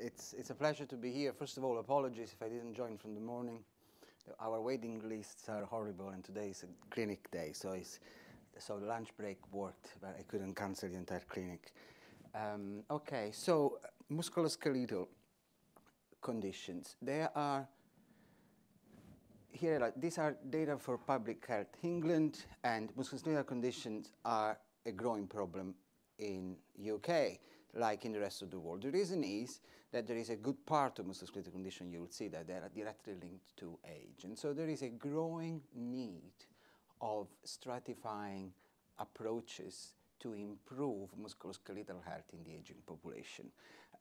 It's, it's a pleasure to be here. First of all, apologies if I didn't join from the morning. Our waiting lists are horrible, and today is a clinic day, so it's, so lunch break worked, but I couldn't cancel the entire clinic. Um, okay, so musculoskeletal conditions. There are here, these are data for public health England, and musculoskeletal conditions are a growing problem in UK, like in the rest of the world. The reason is that there is a good part of musculoskeletal condition, you will see that they are directly linked to age. And so there is a growing need of stratifying approaches to improve musculoskeletal health in the aging population.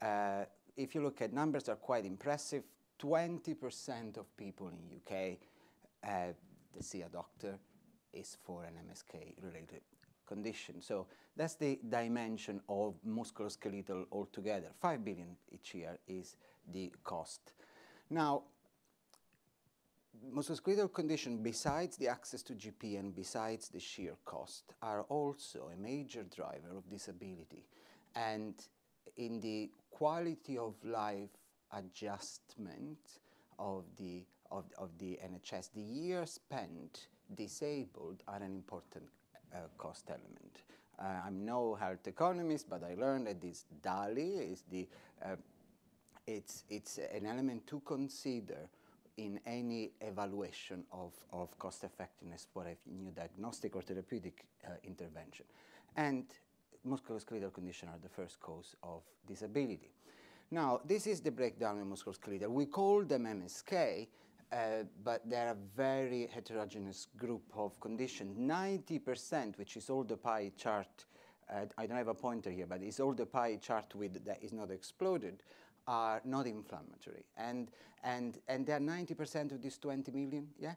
Uh, if you look at numbers, are quite impressive. 20% of people in UK uh, that see a doctor is for an MSK-related condition. So that's the dimension of musculoskeletal altogether. 5 billion each year is the cost. Now, musculoskeletal condition, besides the access to GP and besides the sheer cost, are also a major driver of disability. And in the quality of life adjustment of the, of, of the NHS, the years spent disabled are an important uh, cost element. Uh, I'm no health economist, but I learned that this DALY is the, uh, it's, it's an element to consider in any evaluation of, of cost effectiveness for a new diagnostic or therapeutic uh, intervention. And musculoskeletal conditions are the first cause of disability. Now, this is the breakdown of musculoskeletal. We call them MSK, uh, but they're a very heterogeneous group of conditions. 90%, which is all the pie chart, uh, I don't have a pointer here, but it's all the pie chart with that is not exploded, are not inflammatory. And, and, and they're 90% of these 20 million, yeah,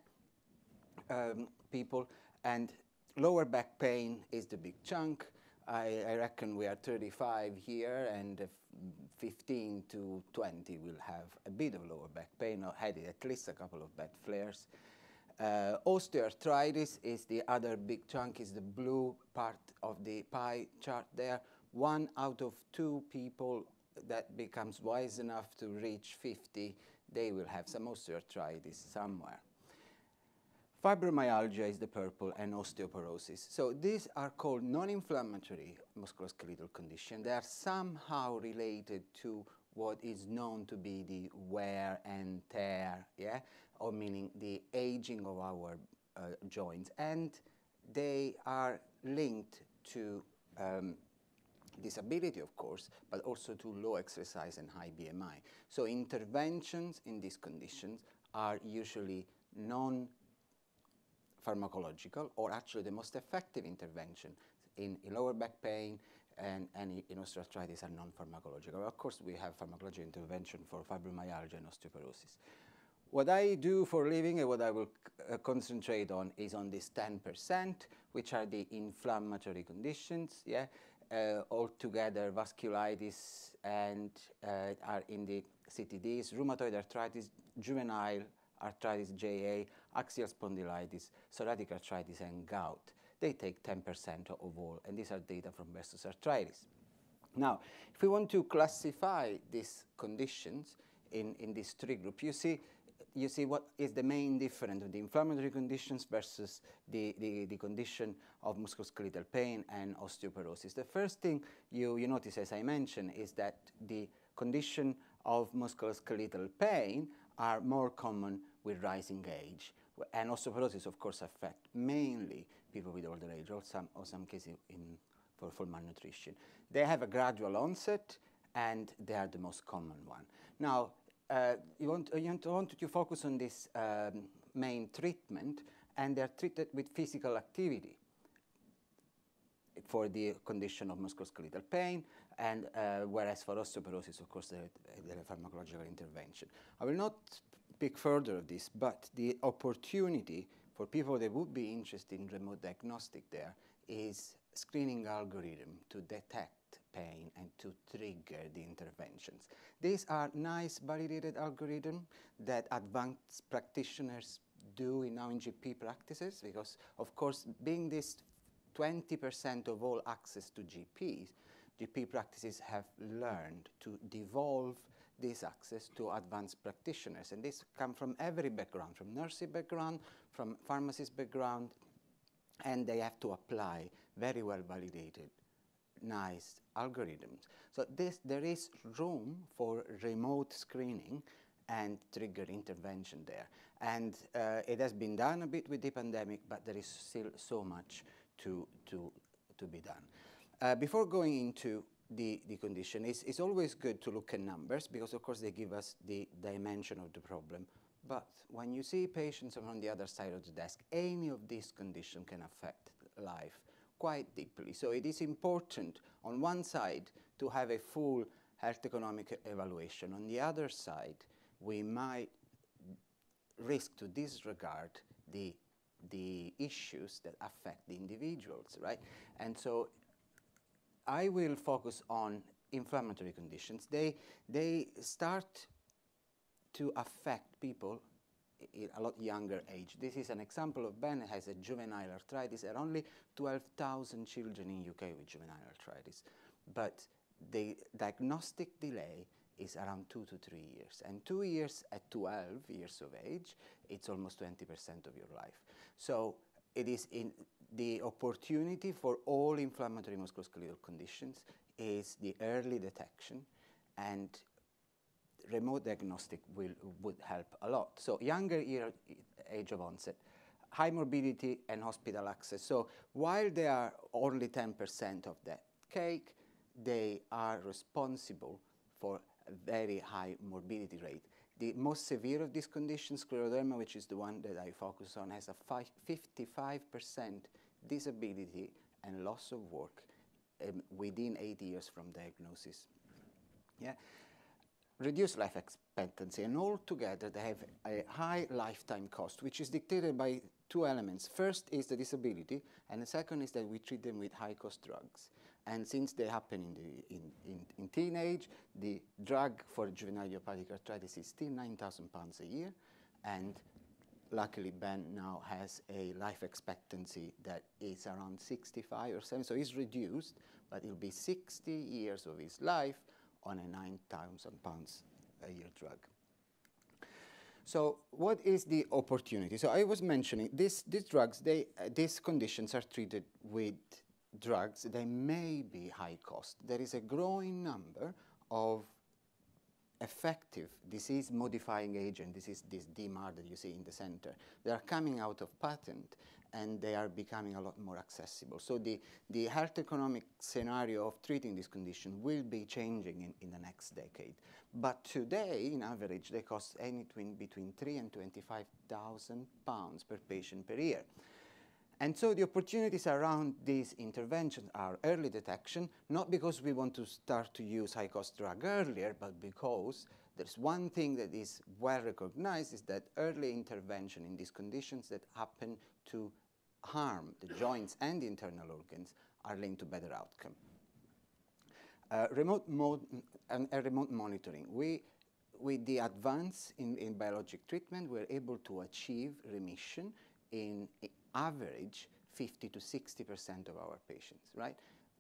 um, people. And lower back pain is the big chunk. I, I, reckon we are 35 here, and 15 to 20 will have a bit of lower back pain or had at least a couple of bad flares. Uh, osteoarthritis is the other big chunk, is the blue part of the pie chart there. One out of two people that becomes wise enough to reach 50, they will have some osteoarthritis somewhere. Fibromyalgia is the purple and osteoporosis. So these are called non-inflammatory musculoskeletal conditions. They are somehow related to what is known to be the wear and tear, yeah, or meaning the aging of our uh, joints. And they are linked to um, disability, of course, but also to low exercise and high BMI. So interventions in these conditions are usually non pharmacological or actually the most effective intervention in, in lower back pain and, and in osteoarthritis are non-pharmacological. Of course, we have pharmacological intervention for fibromyalgia and osteoporosis. What I do for living and what I will uh, concentrate on is on this 10%, which are the inflammatory conditions, yeah, uh, altogether vasculitis and uh, are in the CTDs, rheumatoid arthritis, juvenile arthritis JA, axial spondylitis, psoriatic arthritis, and gout. They take 10% of all, and these are data from Versus Arthritis. Now, if we want to classify these conditions in, in these three groups, you see, you see what is the main difference of the inflammatory conditions versus the, the, the, condition of musculoskeletal pain and osteoporosis. The first thing you, you notice, as I mentioned, is that the condition of musculoskeletal pain are more common with rising age. And osteoporosis, of course, affect mainly people with older age, or some, or some cases in, for, for malnutrition. They have a gradual onset, and they are the most common one. Now, uh, you, want, you want to focus on this um, main treatment, and they're treated with physical activity for the condition of musculoskeletal pain, and uh, whereas for osteoporosis, of course, there is pharmacological intervention. I will not speak further of this, but the opportunity for people that would be interested in remote diagnostic there is screening algorithm to detect pain and to trigger the interventions. These are nice validated algorithms that advanced practitioners do in now in GP practices because of course being this 20% of all access to GPs, GP practices have learned to devolve this access to advanced practitioners. And this come from every background, from nursing background, from pharmacist background, and they have to apply very well validated, nice algorithms. So this, there is room for remote screening and trigger intervention there. And uh, it has been done a bit with the pandemic, but there is still so much to, to, to be done. Uh, before going into the, the condition, it's, it's always good to look at numbers because, of course, they give us the dimension of the problem. But when you see patients on the other side of the desk, any of these conditions can affect life quite deeply. So it is important, on one side, to have a full health economic evaluation. On the other side, we might risk to disregard the, the issues that affect the individuals, right? And so I will focus on inflammatory conditions. They, they start to affect people a lot younger age. This is an example of Ben has a juvenile arthritis. There are only 12,000 children in UK with juvenile arthritis. But the diagnostic delay is around two to three years. And two years at 12 years of age, it's almost 20% of your life. So it is in the opportunity for all inflammatory musculoskeletal conditions is the early detection and remote diagnostic will, would help a lot. So younger year, age of onset, high morbidity and hospital access. So while they are only 10% of that cake, they are responsible for a very high morbidity rate. The most severe of these conditions, scleroderma, which is the one that I focus on, has a 55% disability and loss of work um, within eight years from diagnosis. Yeah? Reduced life expectancy, and altogether they have a high lifetime cost, which is dictated by two elements. First is the disability, and the second is that we treat them with high cost drugs. And since they happen in, the, in, in, in teenage, the drug for juvenile idiopathic arthritis is still 9,000 pounds a year. And luckily, Ben now has a life expectancy that is around 65 or 70. So he's reduced, but it'll be 60 years of his life on a 9,000 pounds a year drug. So what is the opportunity? So I was mentioning this, these drugs, they, uh, these conditions are treated with drugs, they may be high cost. There is a growing number of effective disease modifying agent, this is this DMARD that you see in the center, they are coming out of patent and they are becoming a lot more accessible. So the, the health economic scenario of treating this condition will be changing in, in the next decade. But today, in average, they cost anything between three and 25,000 pounds per patient per year. And so the opportunities around these interventions are early detection, not because we want to start to use high-cost drug earlier, but because there's one thing that is well recognized is that early intervention in these conditions that happen to harm the joints and the internal organs are linked to better outcome. Uh, remote, and, uh, remote monitoring. We, with the advance in, in biologic treatment, we're able to achieve remission in average 50 to 60% of our patients, right?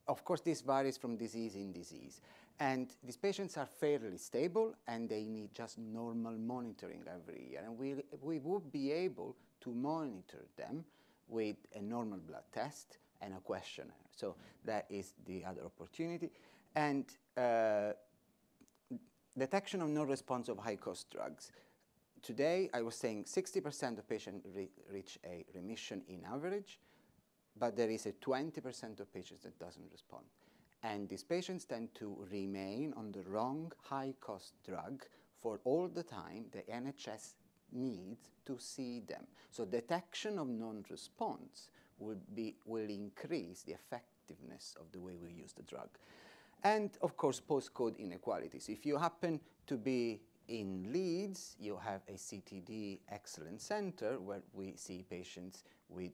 Of course, this varies from disease in disease. And these patients are fairly stable and they need just normal monitoring every year. And we, we would be able to monitor them with a normal blood test and a questionnaire. So that is the other opportunity. And uh, detection of non-response of high-cost drugs today, I was saying 60% of patients re reach a remission in average, but there is a 20% of patients that doesn't respond. And these patients tend to remain on the wrong high-cost drug for all the time the NHS needs to see them. So detection of non-response will increase the effectiveness of the way we use the drug. And of course, postcode inequalities. If you happen to be in Leeds, you have a CTD excellence center where we see patients with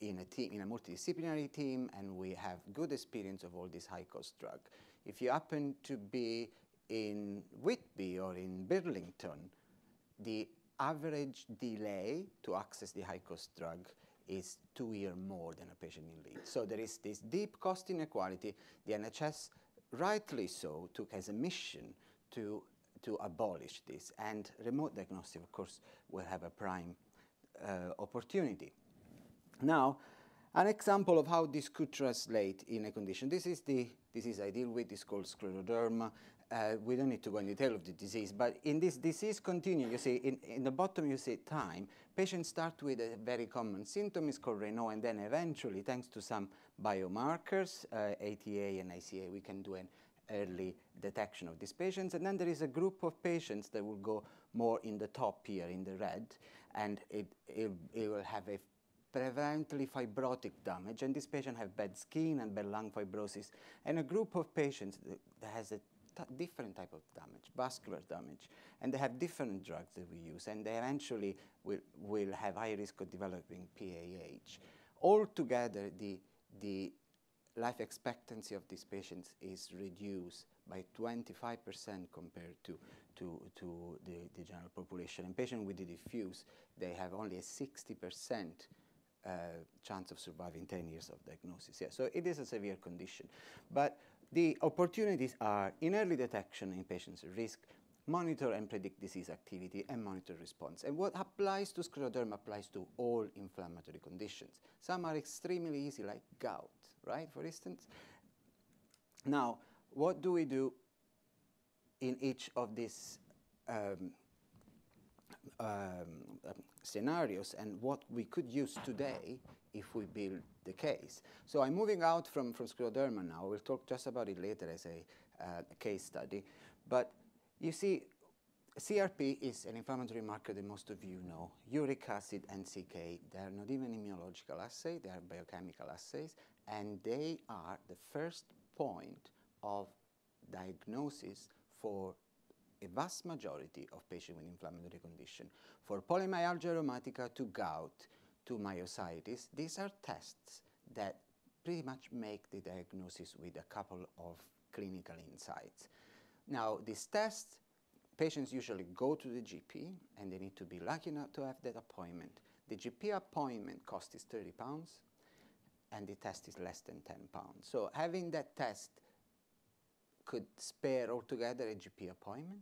in a team, in a multidisciplinary team, and we have good experience of all these high-cost drugs. If you happen to be in Whitby or in Bridlington, the average delay to access the high-cost drug is two years more than a patient in Leeds. So there is this deep cost inequality. The NHS, rightly so, took as a mission to, to abolish this. And remote diagnostic, of course, will have a prime uh, opportunity. Now, an example of how this could translate in a condition. This is the disease I deal with. It's called scleroderma. Uh, we don't need to go into detail of the disease, but in this disease continuum, you see, in, in the bottom you see time. Patients start with a very common symptom, it's called Raynaud, and then eventually, thanks to some biomarkers, uh, ATA and ACA, we can do an early detection of these patients. And then there is a group of patients that will go more in the top here, in the red, and it, it, it will have a prevalently fibrotic damage, and this patient have bad skin and bad lung fibrosis, and a group of patients that has a different type of damage, vascular damage, and they have different drugs that we use, and they eventually will, will have high risk of developing PAH. Altogether, the, the life expectancy of these patients is reduced by 25% compared to, to, to the, the general population. And patients with the diffuse, they have only a 60% uh, chance of surviving 10 years of diagnosis. Yeah, so it is a severe condition. But the opportunities are in early detection in patients at risk, monitor and predict disease activity, and monitor response. And what applies to scleroderma applies to all inflammatory conditions. Some are extremely easy, like gout, right, for instance. Now, what do we do in each of these um, um, scenarios and what we could use today if we build the case. So I'm moving out from, from scleroderma now. We'll talk just about it later as a, uh, a case study. But you see, CRP is an inflammatory marker that most of you know. Uric acid and CK, they are not even immunological assays, they are biochemical assays, and they are the first point of diagnosis for a vast majority of patients with inflammatory condition. For polymyalgia rheumatica to gout to myositis, these are tests that pretty much make the diagnosis with a couple of clinical insights. Now, these tests, patients usually go to the GP and they need to be lucky enough to have that appointment. The GP appointment cost is 30 pounds and the test is less than 10 pounds. So having that test could spare altogether a GP appointment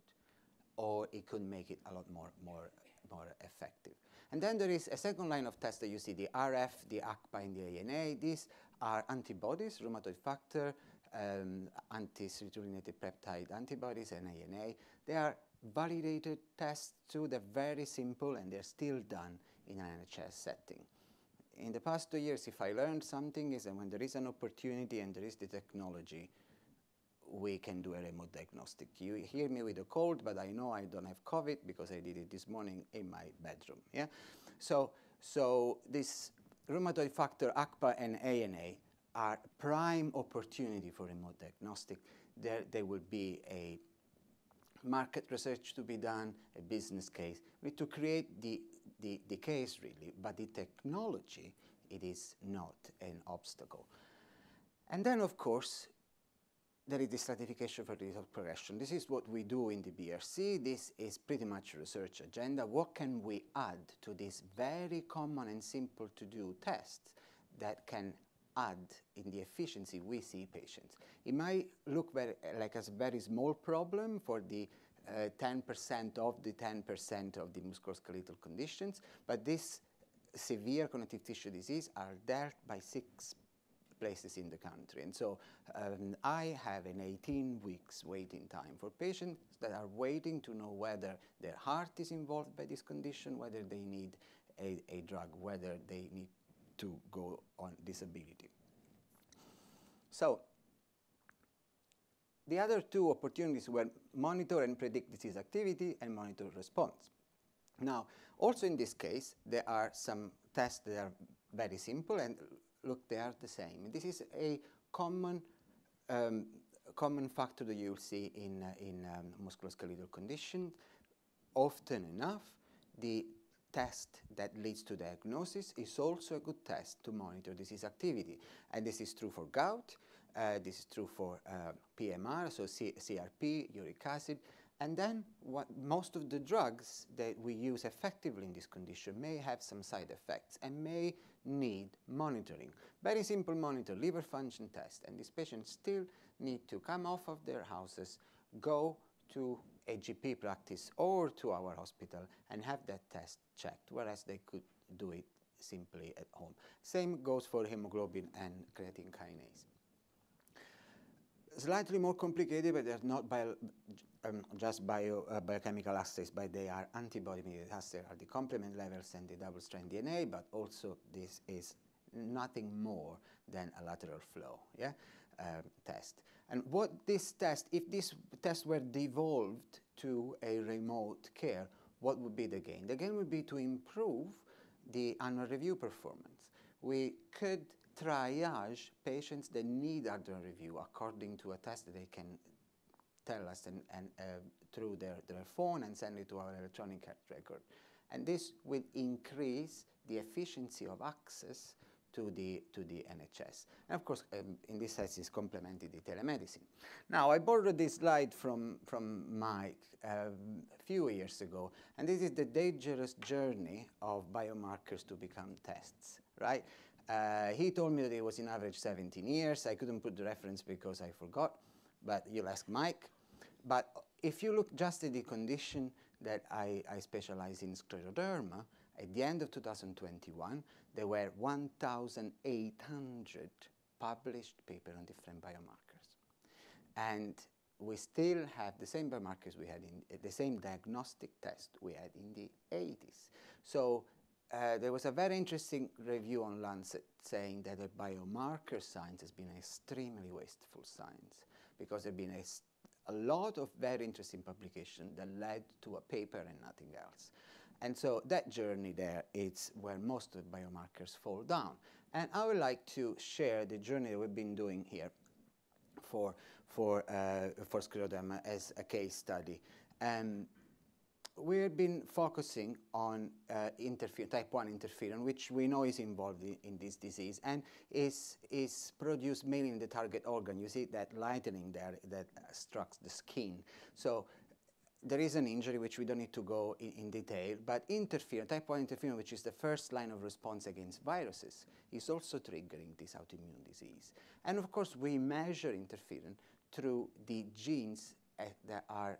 or it could make it a lot more, more, more effective. And then there is a second line of tests that you see, the RF, the ACPA, and the ANA. These are antibodies, rheumatoid factor, um, anti-citrullinated peptide antibodies, and ANA. They are validated tests too. They're very simple, and they're still done in an NHS setting. In the past two years, if I learned something, is that when there is an opportunity and there is the technology, we can do a remote diagnostic. You hear me with a cold, but I know I don't have COVID because I did it this morning in my bedroom. Yeah, so so this rheumatoid factor ACPA and ANA are prime opportunity for remote diagnostic. There, there will be a market research to be done, a business case. To create the, the, the case really, but the technology, it is not an obstacle. And then, of course, there is the stratification for disease progression. This is what we do in the BRC. This is pretty much a research agenda. What can we add to this very common and simple to do test that can add in the efficiency we see patients? It might look very, like a very small problem for the 10% uh, of the 10% of the musculoskeletal conditions, but this severe connective tissue disease are dealt by six places in the country. And so um, I have an 18 weeks waiting time for patients that are waiting to know whether their heart is involved by this condition, whether they need a, a drug, whether they need to go on disability. So the other two opportunities were monitor and predict disease activity and monitor response. Now, also in this case, there are some tests that are very simple and look, they are the same. This is a common, um, common factor that you'll see in, uh, in um, musculoskeletal conditions. Often enough, the test that leads to diagnosis is also a good test to monitor disease activity. And this is true for gout, uh, this is true for uh, PMR, so C CRP, uric acid, and then what, most of the drugs that we use effectively in this condition may have some side effects and may need monitoring. Very simple monitor, liver function test, and these patients still need to come off of their houses, go to a GP practice or to our hospital and have that test checked, whereas they could do it simply at home. Same goes for hemoglobin and creatine kinase. Slightly more complicated, but they're not bio, um, just bio, uh, biochemical assays, but they are antibody-mediated assays, are the complement levels and the double-strand DNA, but also this is nothing more than a lateral flow yeah, um, test. And what this test, if this test were devolved to a remote care, what would be the gain? The gain would be to improve the annual review performance. We could triage patients that need annual review according to a test that they can tell us and, and uh, through their, their phone and send it to our electronic health record. And this will increase the efficiency of access to the, to the NHS. And of course, um, in this sense, is complemented the telemedicine. Now, I borrowed this slide from, from Mike um, a few years ago, and this is the dangerous journey of biomarkers to become tests, right? Uh, he told me that it was in average 17 years. I couldn't put the reference because I forgot, but you'll ask Mike. But if you look just at the condition that I, I specialize in scleroderma, at the end of 2021, there were 1,800 published papers on different biomarkers. And we still have the same biomarkers we had in uh, the same diagnostic test we had in the 80s. So uh, there was a very interesting review on Lancet saying that the biomarker science has been an extremely wasteful science because there have been a, a lot of very interesting publications that led to a paper and nothing else. And so that journey there is where most of the biomarkers fall down. And I would like to share the journey that we've been doing here for, for, uh, for scleroderma as a case study. Um, we've been focusing on uh, type 1 interferon, which we know is involved in, in, this disease and is, is produced mainly in the target organ. You see that lightening there that uh, strikes the skin. So there is an injury which we don't need to go in, in, detail, but interferon, type 1 interferon, which is the first line of response against viruses, is also triggering this autoimmune disease. And of course, we measure interferon through the genes uh, that are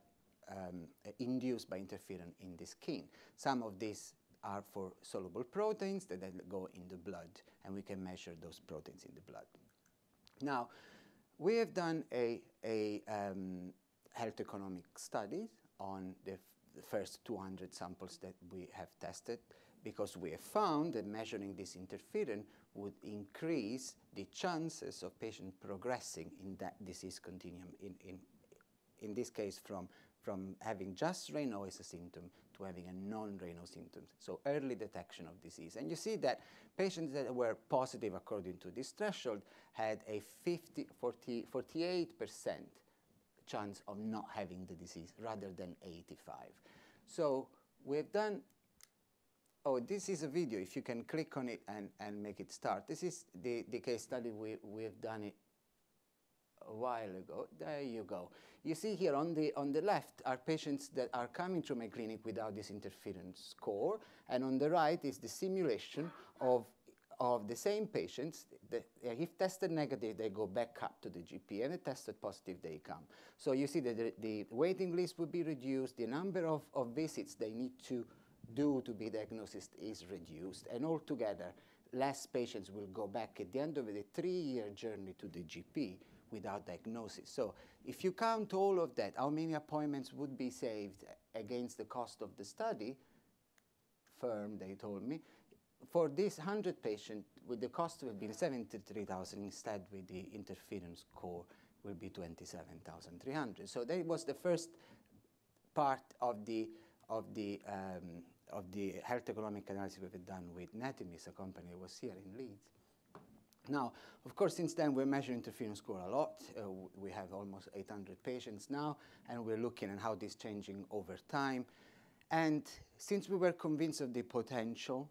um, induced by interferon in the skin. Some of these are for soluble proteins that then go in the blood, and we can measure those proteins in the blood. Now, we have done a, a um, health economic study on the, the first 200 samples that we have tested because we have found that measuring this interferon would increase the chances of patient progressing in that disease continuum, in, in, in this case from, from having just Raynaud as a symptom to having a non-Raynaud symptom, so early detection of disease. And you see that patients that were positive according to this threshold had a 50, 40, 48 percent chance of not having the disease rather than 85. So we've done, oh, this is a video. If you can click on it and, and make it start. This is the, the case study we, we've done it a while ago. There you go. You see here on the, on the left are patients that are coming to my clinic without this interferon score, and on the right is the simulation of of the same patients, the, if tested negative, they go back up to the GP, and if tested positive, they come. So you see that the, the waiting list would be reduced, the number of, of visits they need to do to be diagnosed is reduced, and altogether, less patients will go back at the end of the three-year journey to the GP without diagnosis. So if you count all of that, how many appointments would be saved against the cost of the study? Firm, they told me, for this 100 patient, with the cost will be 73,000 instead with the interferon score will be 27,300. So that was the first part of the of the um, of the health economic analysis we've done with Netimis, a company that was here in Leeds. Now, of course, since then we measure interferon score a lot. Uh, we have almost 800 patients now, and we're looking at how this is changing over time. And since we were convinced of the potential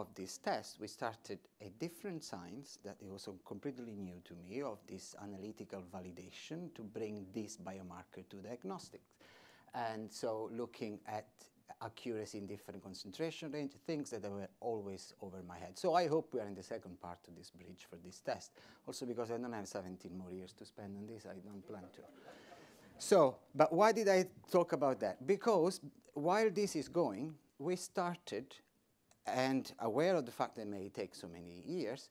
of this test, we started a different science that also completely new to me of this analytical validation to bring this biomarker to diagnostics. And so looking at accuracy in different concentration range, things that were always over my head. So I hope we are in the second part of this bridge for this test. Also because I don't have 17 more years to spend on this, I don't plan to. So, but why did I talk about that? Because while this is going, we started, and aware of the fact that it may take so many years,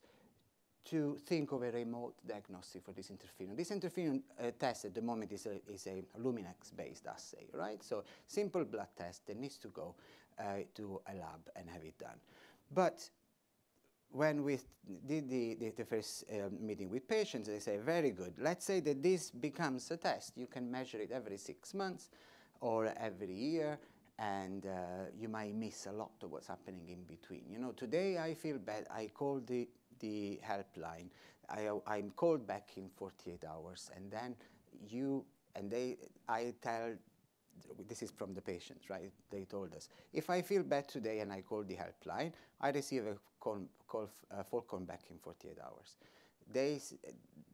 to think of a remote diagnostic for this interferon. This interferon uh, test at the moment is a, is a Luminex-based assay, right? So simple blood test that needs to go uh, to a lab and have it done. But when we did the, the, the first uh, meeting with patients, they say, very good. Let's say that this becomes a test. You can measure it every six months or every year, and uh, you might miss a lot of what's happening in between. You know, today I feel bad. I called the the helpline. I, I'm called back in 48 hours, and then you and they, I tell, this is from the patients, right? They told us, if I feel bad today and I call the helpline, I receive a call, call uh, full call back in 48 hours. They,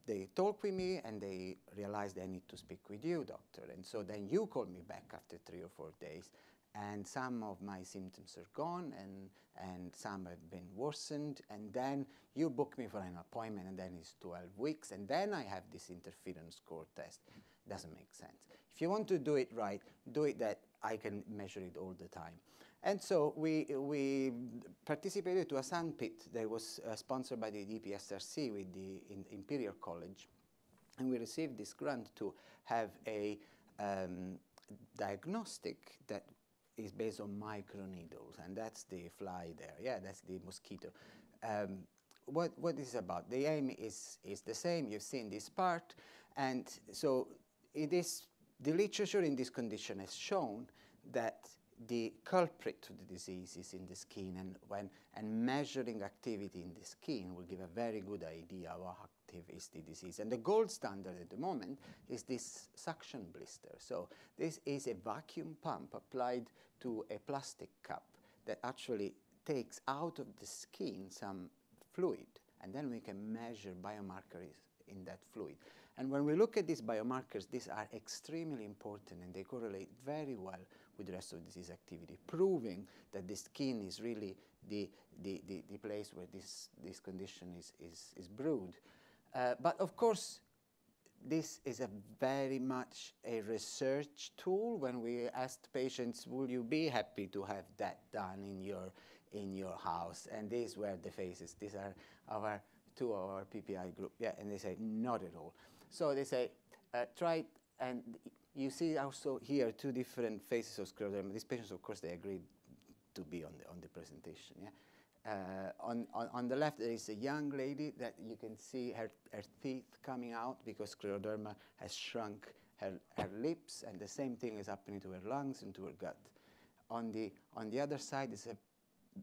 they talk with me and they realize they need to speak with you, doctor. And so then you call me back after three or four days and some of my symptoms are gone and, and some have been worsened and then you book me for an appointment and then it's 12 weeks and then I have this interferon score test. Doesn't make sense. If you want to do it right, do it that I can measure it all the time. And so we, we participated to a sandpit that was uh, sponsored by the EPSRC with the in Imperial College. And we received this grant to have a um, diagnostic that is based on microneedles, and that's the fly there. Yeah, that's the mosquito. Um, what what is about? The aim is is the same. You've seen this part, and so it is the literature in this condition has shown that the culprit to the disease is in the skin, and when and measuring activity in the skin will give a very good idea of how active is the disease. And the gold standard at the moment is this suction blister. So this is a vacuum pump applied to a plastic cup that actually takes out of the skin some fluid, and then we can measure biomarkers in that fluid. And when we look at these biomarkers, these are extremely important and they correlate very well with the rest of disease activity, proving that the skin is really the, the, the, the place where this, this condition is, is, is brewed. Uh, but of course, this is a very much a research tool. When we asked patients, will you be happy to have that done in your, in your house? And these were the faces. These are our two of our PPI group. Yeah, and they say, not at all. So they say, uh, try, and you see also here two different faces of scleroderma. These patients, of course, they agreed to be on the, on the presentation. Yeah? Uh, on, on, on, the left, there is a young lady that you can see her, her teeth coming out because scleroderma has shrunk her, her lips, and the same thing is happening to her lungs and to her gut. On the, on the other side is a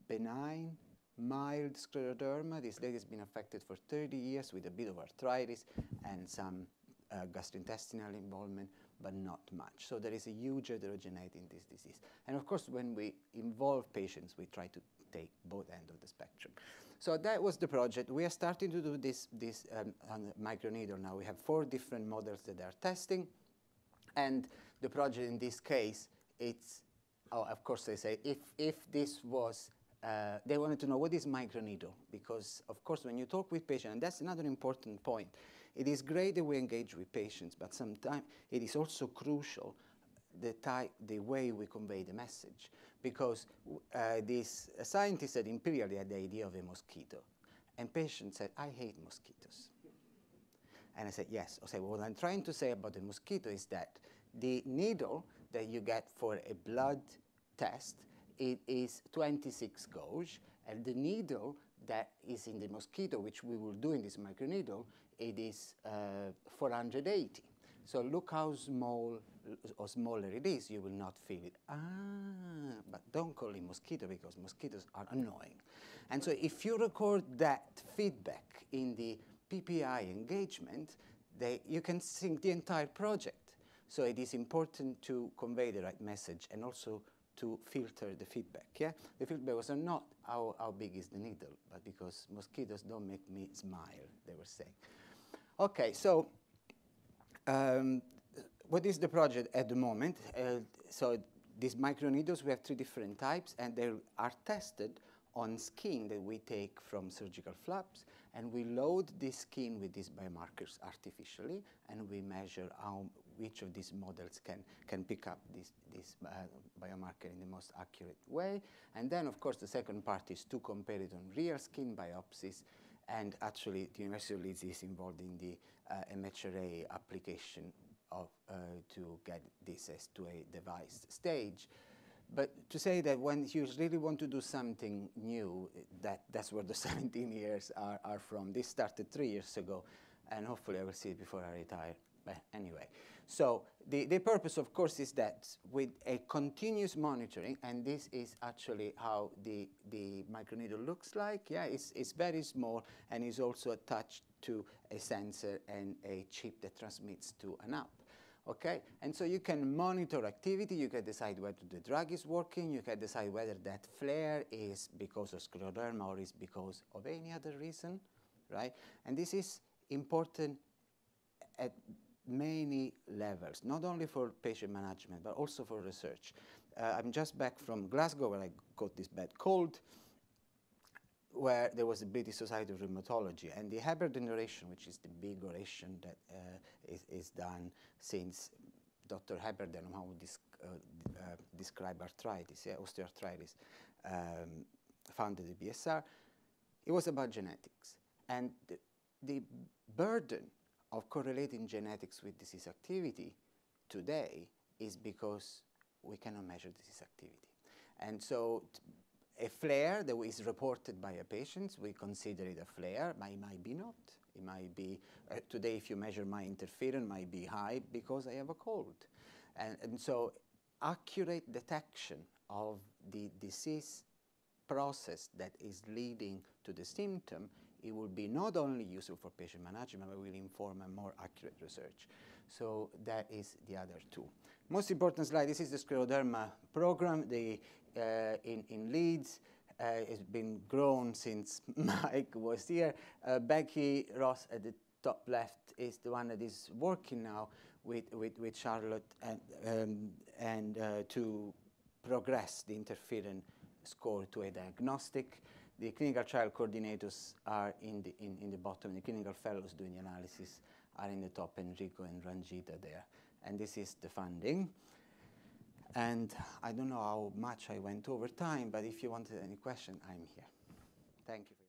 benign, mild scleroderma. This lady has been affected for 30 years with a bit of arthritis and some uh, gastrointestinal involvement, but not much. So there is a huge heterogeneity in this disease. And of course, when we involve patients, we try to take both ends of the spectrum. So that was the project. We are starting to do this, this um, on microneedle now. We have four different models that are testing. And the project in this case, it's, oh, of course they say, if, if this was, uh, they wanted to know what is microneedle, because of course when you talk with patients, and that's another important point, it is great that we engage with patients, but sometimes it is also crucial the, type, the way we convey the message. Because uh, this scientist at Imperial had the idea of a mosquito. And patients said, I hate mosquitoes. And I said, yes. I said, well, what I'm trying to say about the mosquito is that the needle that you get for a blood test it is 26 gauge, and the needle that is in the mosquito, which we will do in this microneedle, it is uh, 480. So look how small or smaller it is, you will not feel it. Ah, but don't call it mosquito because mosquitoes are annoying. And so if you record that feedback in the PPI engagement, they, you can sync the entire project. So it is important to convey the right message and also to filter the feedback. Yeah, the feedback was not how, how big is the needle, but because mosquitoes don't make me smile. They were saying. Okay, so um, what is the project at the moment? Uh, so these microneedles, we have three different types, and they are tested on skin that we take from surgical flaps, and we load this skin with these biomarkers artificially, and we measure how, which of these models can, can pick up this, this uh, biomarker in the most accurate way. And then, of course, the second part is to compare it on real skin biopsies. And actually, the University of Leeds is involved in the uh, MHRA application of, uh, to get this to a device stage. But to say that when you really want to do something new, that, that's where the 17 years are, are from. This started three years ago, and hopefully I will see it before I retire. But anyway, so the, the purpose, of course, is that with a continuous monitoring, and this is actually how the, the microneedle looks like. Yeah, it's, it's very small and is also attached to a sensor and a chip that transmits to an app. Okay, and so you can monitor activity, you can decide whether the drug is working, you can decide whether that flare is because of scleroderma or is because of any other reason, right? And this is important at many levels, not only for patient management, but also for research. Uh, I'm just back from Glasgow where I got this bad cold, where there was the British Society of Rheumatology, and the Heberden oration, which is the big oration that uh, is, is done since Dr. Heberden, how would uh, uh, describe arthritis, yeah, osteoarthritis, um, founded the BSR, it was about genetics. And the, the burden of correlating genetics with disease activity today is because we cannot measure disease activity. And so a flare that is reported by a patient, we consider it a flare, but it might be not. It might be, uh, today if you measure my interferon, might be high because I have a cold. And, and so accurate detection of the disease process that is leading to the symptom, it will be not only useful for patient management, but will inform a more accurate research. So that is the other two. Most important slide, this is the scleroderma program. The uh, in, in Leeds. Uh, it's been grown since Mike was here. Uh, Becky Ross at the top left is the one that is working now with, with, with Charlotte and, um, and uh, to progress the interferon score to a diagnostic. The clinical trial coordinators are in the, in, in the bottom. The clinical fellows doing the analysis are in the top, Enrico and Ranjita there. And this is the funding. And I don't know how much I went over time, but if you wanted any question, I'm here. Thank you.